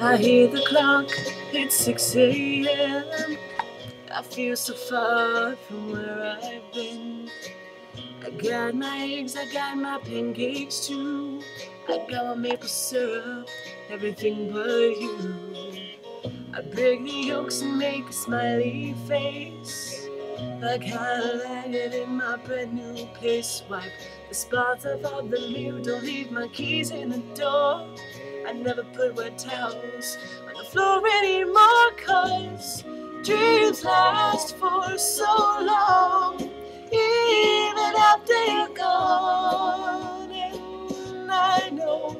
I hear the clock, it's 6 a.m. I feel so far from where I've been. I got my eggs, I got my pancakes too. I got my maple syrup, everything but you. I break the yolks and make a smiley face. I kinda like it in my brand new place. Wipe the spots off of the mirror, don't leave my keys in the door. I never put wet towels on the floor anymore, cause dreams last for so long, even after you're gone. And I know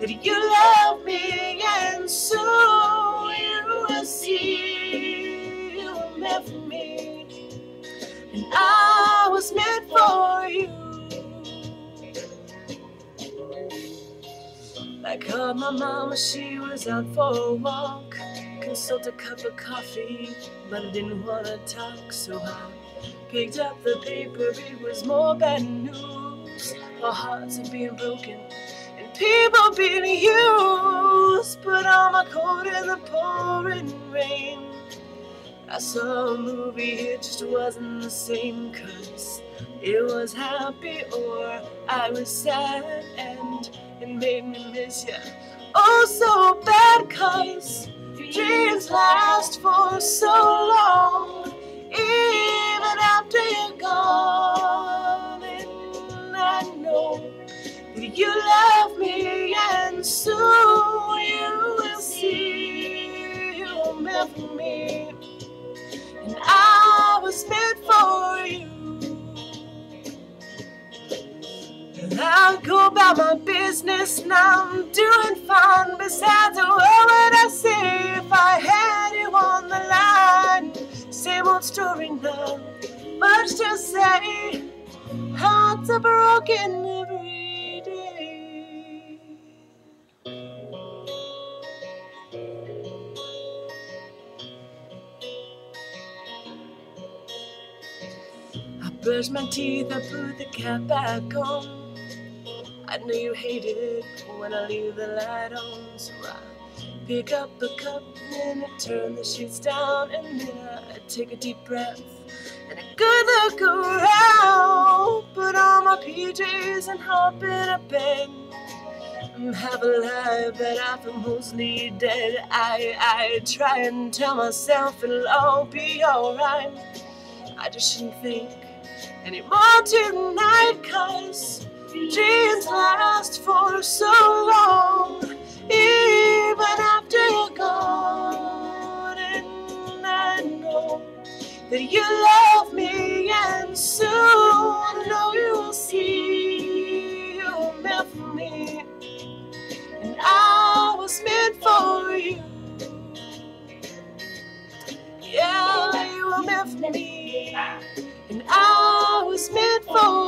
that you love me, I called my mama, she was out for a walk. Consult a cup of coffee, but I didn't wanna talk, so I picked up the paper. It was more bad news. Our hearts are being broken, and people being used. On my coat in the pouring rain. I saw a movie, it just wasn't the same, cause it was happy or I was sad, and it made me miss you. Oh, so bad, cause dreams last for so long, even after you're gone. And I know that you love me, and soon you will see I'll go about my business now. I'm doing fine. Besides, what would I say if I had you on the line? Same old story now. Much to say. Hearts are broken every day. I brush my teeth, I put the cap back on. I know you hate it when I leave the light on, so I pick up a cup and I turn the sheets down, and then I take a deep breath and a good look around. Put on my PJs and hop in a bed. Mm, I'm half alive, but I feel mostly dead. I I try and tell myself it'll all be alright. I just shouldn't think anymore tonight, cause Dreams last for so long, even after you're gone. And I know that you love me, and soon I know you will see you were meant for me, and I was meant for you. Yeah, you were meant for me, and I was meant for